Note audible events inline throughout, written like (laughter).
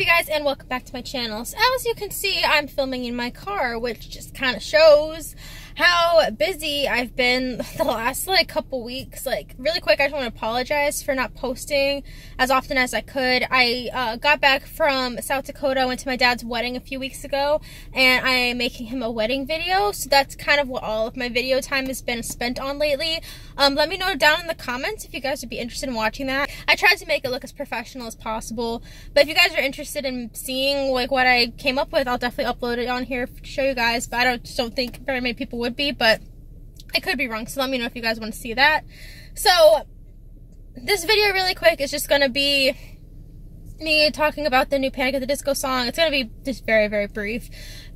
you guys and welcome back to my channel. So as you can see I'm filming in my car which just kind of shows how busy I've been (laughs) the last like couple weeks. Like really quick, I just want to apologize for not posting as often as I could. I uh, got back from South Dakota, went to my dad's wedding a few weeks ago, and I am making him a wedding video. So that's kind of what all of my video time has been spent on lately. Um, let me know down in the comments if you guys would be interested in watching that. I tried to make it look as professional as possible, but if you guys are interested in seeing like what I came up with, I'll definitely upload it on here to show you guys. But I don't, don't think very many people would be, but I could be wrong. So let me know if you guys want to see that. So this video really quick is just going to be me talking about the new Panic at the Disco song. It's going to be just very, very brief.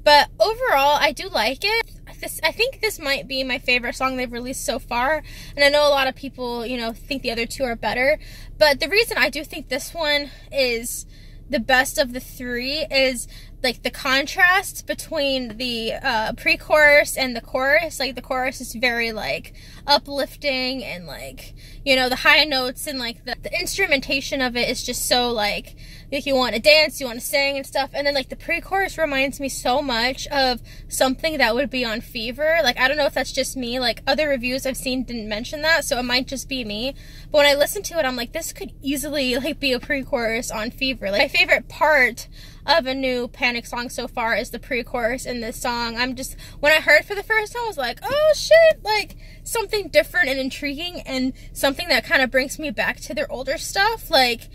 But overall, I do like it. This, I think this might be my favorite song they've released so far. And I know a lot of people, you know, think the other two are better. But the reason I do think this one is the best of the three is like the contrast between the uh, pre-chorus and the chorus like the chorus is very like uplifting and like you know the high notes and like the, the instrumentation of it is just so like like you want to dance you want to sing and stuff. And then like the pre-chorus reminds me so much of something that would be on fever. Like i don't know if that's just me like other reviews i've seen didn't mention that so it might just be me. But when i listen to it i'm like this could easily like be a pre-chorus on fever. Like my favorite part of a new Panic song so far is the pre-chorus in this song. I'm just, when I heard for the first time, I was like, oh shit, like something different and intriguing and something that kind of brings me back to their older stuff. Like,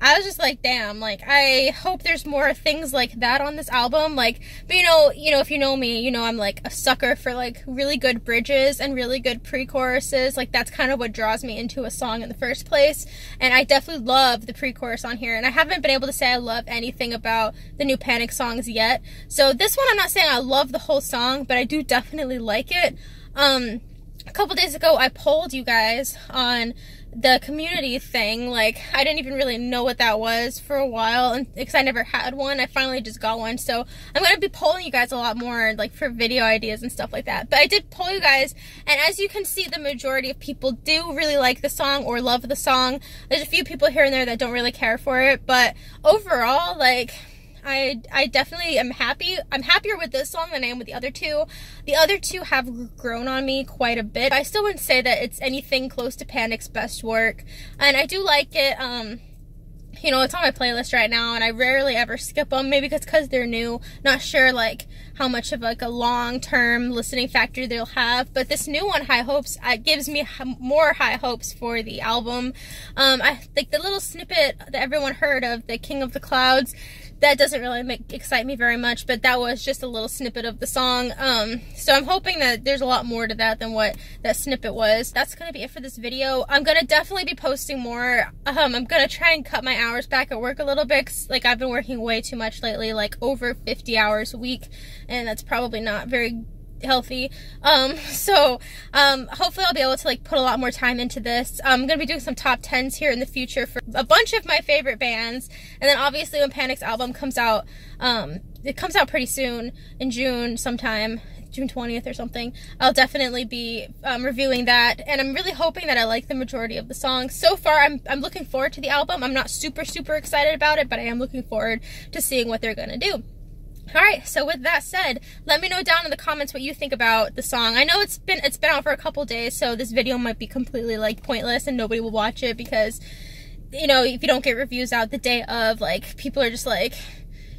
I was just like, damn, like, I hope there's more things like that on this album. Like, but you know, you know, if you know me, you know, I'm like a sucker for like really good bridges and really good pre-choruses. Like, that's kind of what draws me into a song in the first place. And I definitely love the pre-chorus on here. And I haven't been able to say I love anything about the new Panic songs yet. So this one, I'm not saying I love the whole song, but I do definitely like it. Um, a couple days ago, I polled you guys on the community thing. Like, I didn't even really know what that was for a while, and because I never had one, I finally just got one. So I'm gonna be polling you guys a lot more, like for video ideas and stuff like that. But I did poll you guys, and as you can see, the majority of people do really like the song or love the song. There's a few people here and there that don't really care for it, but overall, like I I definitely am happy. I'm happier with this song than I am with the other two. The other two have grown on me quite a bit. I still wouldn't say that it's anything close to Panic's best work. And I do like it. Um, you know, it's on my playlist right now, and I rarely ever skip them. Maybe it's because they're new. Not sure like how much of like a long-term listening factor they'll have. But this new one, High Hopes, uh, gives me more high hopes for the album. Um, I like the little snippet that everyone heard of the King of the Clouds that doesn't really make, excite me very much, but that was just a little snippet of the song. Um, so I'm hoping that there's a lot more to that than what that snippet was. That's going to be it for this video. I'm going to definitely be posting more. Um, I'm going to try and cut my hours back at work a little bit. like I've been working way too much lately, like over 50 hours a week, and that's probably not very healthy. Um, (laughs) so um, hopefully I'll be able to like put a lot more time into this. I'm gonna be doing some top tens here in the future for a bunch of my favorite bands, and then obviously when Panic's album comes out, um, it comes out pretty soon in June sometime. June 20th or something. I'll definitely be um, reviewing that, and I'm really hoping that I like the majority of the songs. So far, I'm, I'm looking forward to the album. I'm not super, super excited about it, but I am looking forward to seeing what they're gonna do. All right, so with that said, let me know down in the comments what you think about the song. I know it's been it's been out for a couple days, so this video might be completely like pointless and nobody will watch it because you know, if you don't get reviews out the day of, like people are just like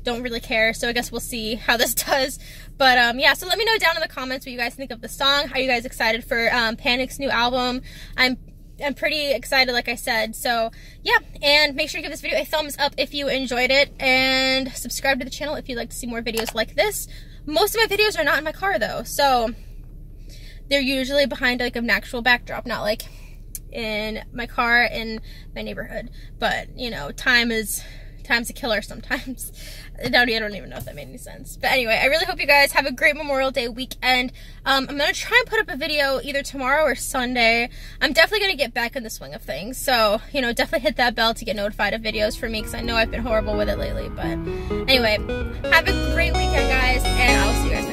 don't really care. So I guess we'll see how this (laughs) does. But um, yeah, so let me know down in the comments what you guys think of the song. Are you guys excited for um, Panic's new album? I'm I'm pretty excited, like I said. So, yeah. And make sure to give this video a thumbs up if you enjoyed it. And subscribe to the channel if you'd like to see more videos like this. Most of my videos are not in my car, though. So, they're usually behind, like, an actual backdrop. Not, like, in my car in my neighborhood. But, you know, time is time's a killer sometimes. (laughs) I don't, I don't even know if that made any sense. But anyway, I really hope you guys have a great Memorial Day weekend. Um, I'm going to try and put up a video either tomorrow or Sunday. I'm definitely going to get back in the swing of things. So, you know, definitely hit that bell to get notified of videos for me because I know I've been horrible with it lately. But anyway, have a great weekend, guys, and I'll see you guys